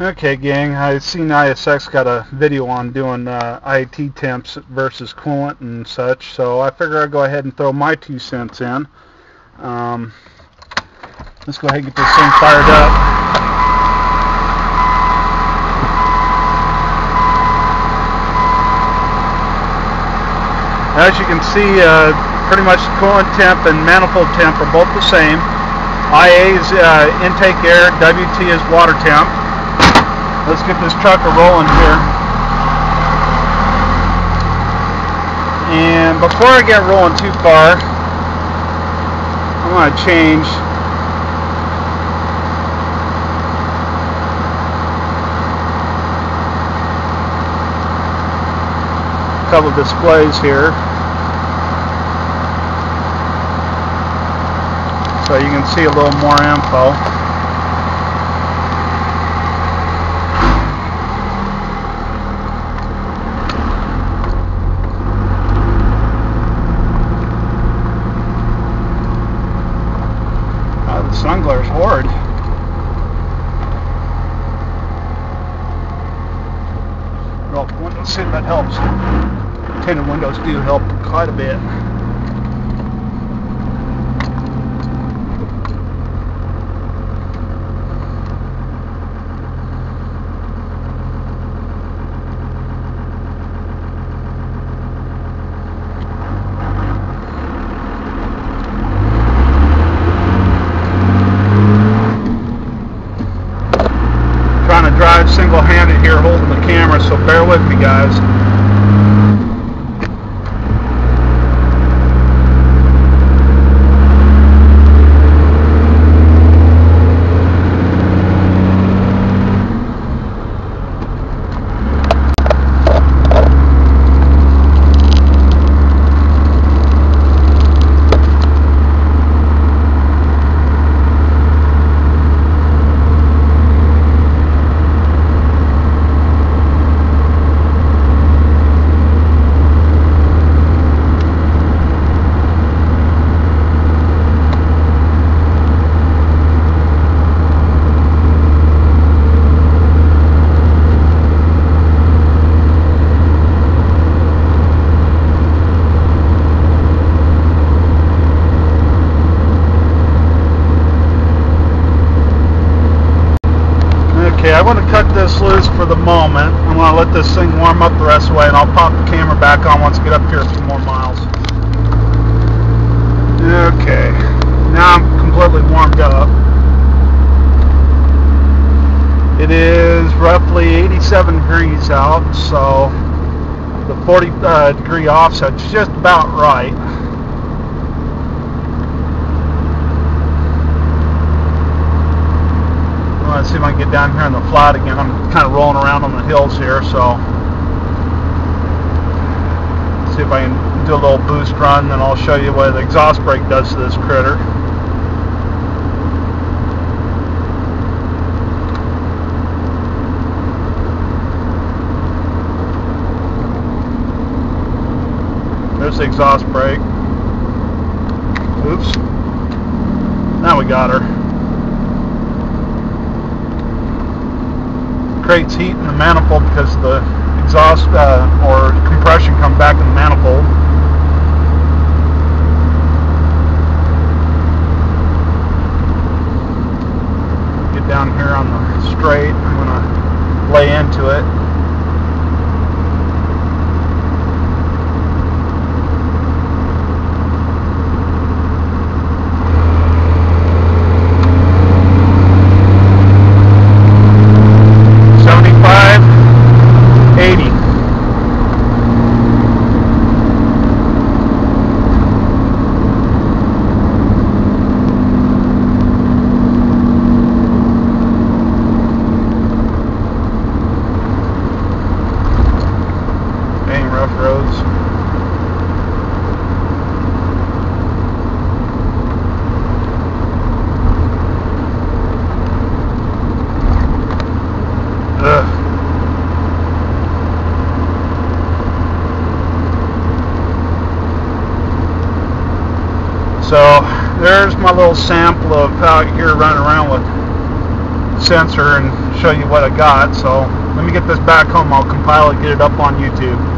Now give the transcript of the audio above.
Okay, gang. I seen ISX got a video on doing uh, IAT temps versus coolant and such, so I figure I'll go ahead and throw my two cents in. Um, let's go ahead and get this thing fired up. As you can see, uh, pretty much coolant temp and manifold temp are both the same. IA is uh, intake air, WT is water temp. Let's get this trucker rolling here. And before I get rolling too far, I want to change a couple displays here. So you can see a little more info. Sun glare's horrid. Well, windows see that helps. Tinted windows do help quite a bit. Drive single-handed here holding the camera, so bear with me guys. Okay, I want to cut this loose for the moment. I'm going to let this thing warm up the rest of the way and I'll pop the camera back on once I get up here a few more miles. Okay, now I'm completely warmed up. It is roughly 87 degrees out, so the 40 uh, degree offset's just about right. See if I can get down here on the flat again. I'm kind of rolling around on the hills here, so see if I can do a little boost run, then I'll show you what the exhaust brake does to this critter. There's the exhaust brake. Oops. Now we got her. Creates heat in the manifold because the exhaust uh, or compression comes back in the manifold. Get down here on the straight. I'm going to lay into it. So there's my little sample of out here running around with sensor and show you what I got. So let me get this back home. I'll compile it, get it up on YouTube.